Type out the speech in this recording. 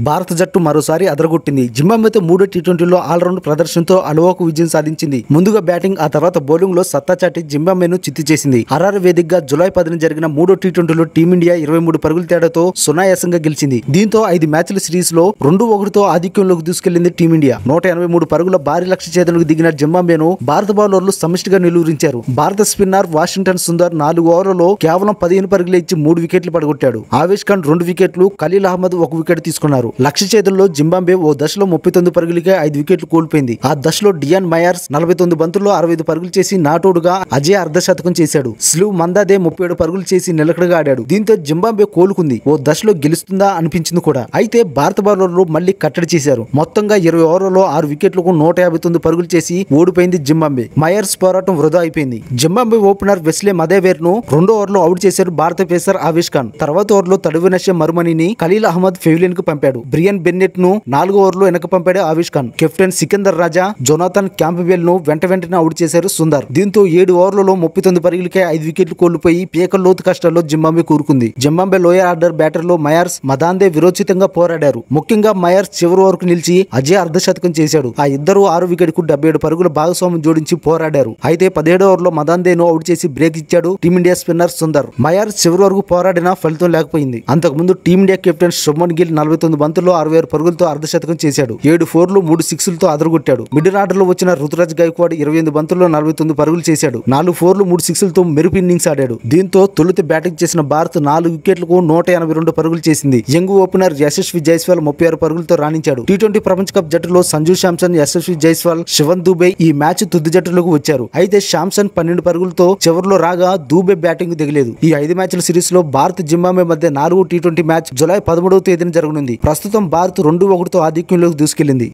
భారత జట్టు మరోసారి అదరగొట్టింది. జింబాబ్వేతో మూడో టీ ట్వంటీలో ఆల్రౌండ్ ప్రదర్శనతో అలవోకు విజయం సాధించింది. ముందుగా బ్యాటింగ్ ఆ తర్వాత బౌలింగ్లో సత్తా చాటి జింబాబ్వేను చిత్తి చేసింది. హరారు వేదికగా జులై పదిన జరిగిన మూడో టీ ట్వంటీలో టీమిండియా ఇరవై మూడు పరుగుల తేడాతో సునాయాసంగా గెలిచింది. దీంతో ఐదు మ్యాచ్ల సిరీస్లో రెండు ఒకటితో ఆధిక్యంలోకి దూసుకెళ్ళింది టీమిండియా. నూట ఎనభై మూడు పరుగుల భారీ లక్ష్య చేతులకు దిగిన జింబాబ్వేను భారత బౌలర్లు సమిష్టిగా నిలువరించారు. భారత స్పిన్నర్ వాషింగ్టన్ సుందర్ నాలుగు ఓవర్లలో కేవలం పదిహేను పరుగులు ఇచ్చి మూడు వికెట్లు పడగొట్టాడు. ఆవేష్ ఖాన్ రెండు వికెట్లు ఖలీల్ అహ్మద్ ఒక వికెట్ తీసుకున్నారు. లక్ష్య చేతుల్లో జింబాబ్వే ఓ దశలో ముప్పై తొమ్మిది పరుగులకే ఐదు వికెట్లు కోల్పోయింది. ఆ దశలో డియాన్ మయర్స్ నలభై తొమ్మిది బంతుల్లో అరవై ఐదు పరుగులు చేసి నాటోడుగా అజయ్ అర్ధశతకం చేశాడు. స్లివ్ మందాదే ముప్పై ఏడు పరుగులు చేసి నిలకడగా ఆడాడు. దీంతో జింబాబే కోలుకుంది. ఓ దశలో గెలుస్తుందా అనిపించింది కూడా. అయితే భారత బౌలర్లు మళ్ళీ కట్టడి చేశారు. మొత్తంగా ఇరవై ఓవర్లలో ఆరు వికెట్లకు నూట యాభై తొమ్మిది పరుగులు చేసి ఓడిపోయింది జింబాబే మయర్స్ పోరాటం వృధా అయిపోయింది. జింబాబ్వే ఓపెనర్ వెస్లే మదేవేర్ను రెండో ఓవర్లో అవుట్ చేశారు భారత పేసర్ ఆవిష్ ఖాన్. తర్వాత ఓవర్లో తడువినశ మరుమణిని ఖలీల్ అహ్మద్ ఫెవిలియన్కు పంపాడు. బ్రియన్ బెన్నెట్ను నాలుగో ఓవర్లు వెనక పంపాడు ఆవిష్ ఖాన్. కెప్టెన్ సికిందర్ రాజా జొనాథన్ క్యాంప్బెల్ను వెంట వెంటనే అవుట్ చేశారు సుందర్. దీంతో ఏడు ఓవర్లలో ముప్పై తొమ్మిది పరుగులకే ఐదు వికెట్లు కోల్పోయి పీక లోతు కష్టాల్లో జింబాబే కూరుకుంది. జింబాబే లోయర్ ఆర్డర్ బ్యాటర్లో మయర్స్ మదాందే విరోచితంగా పోరాడారు. ముఖ్యంగా మయర్స్ చివరి వరకు నిలిచి అజయ్ అర్ధశతకం చేశాడు. ఆ ఇద్దరు ఆరు వికెట్కు డెబ్బై ఏడు పరుగుల భాగస్వామ్యం జోడించి పోరాడారు. అయితే పదిహేడు ఓవర్లో మదాందేను అవుట్ చేసి బ్రేక్ ఇచ్చాడు Team India spinner Sundar. Mayers చివరి వరకు పోరాడినా ఫలితం లేకపోయింది. అంతకుముందు టీమిండియా కెప్టెన్ శుభ్మన్ గిల్ నలభై తొమ్మిది బంతుల్లో అరవై ఆరు పరుగులతో అర్ధశతకం చేశాడు. ఏడు ఫోర్లు మూడు సిక్స్లతో అదరగొట్టాడు. మిడిల్ ఆర్డర్లో వచ్చిన రుతురాజ్ గైక్వాడ్ ఇరవై ఎనిమిది బంతుల్లో నలభై తొమ్మిది పరుగులు చేశాడు. నాలుగు ఫోర్లు మూడు సిక్స్లతో మెరుపు ఇన్నింగ్స్ ఆడాడు. దీంతో తొలుత బ్యాటింగ్ చేసిన భారత్ నాలుగు వికెట్లకు నూట ఎనభై రెండు పరుగులు చేసింది. యంగ్ ఓపెనర్ యశస్వి జైస్వాల్ ముప్పై ఆరు పరుగులతో రాణించాడు. టీ ట్వంటీ ప్రపంచ కప్ జట్టులో సంజు శాంసన్ యశస్వి జైస్వాల్ శివన్ దూబే ఈ మ్యాచ్ తుది జట్టులోకి వచ్చారు. అయితే శాంసన్ పన్నెండు పరుగులతో చివరిలో రాగా దూబే బ్యాటింగ్ దిగలేదు. ఈ ఐదు మ్యాచ్ల సిరీస్లో భారత్ జింబాబే మధ్య నాలుగు టీ ట్వంటీ మ్యాచ్ జులై పదమూడవ తేదీన జరగనుంది. ప్రస్తుతం భారత్ రెండు ఒకటితో ఆధిక్యంలోకి దూసుకెళ్ళింది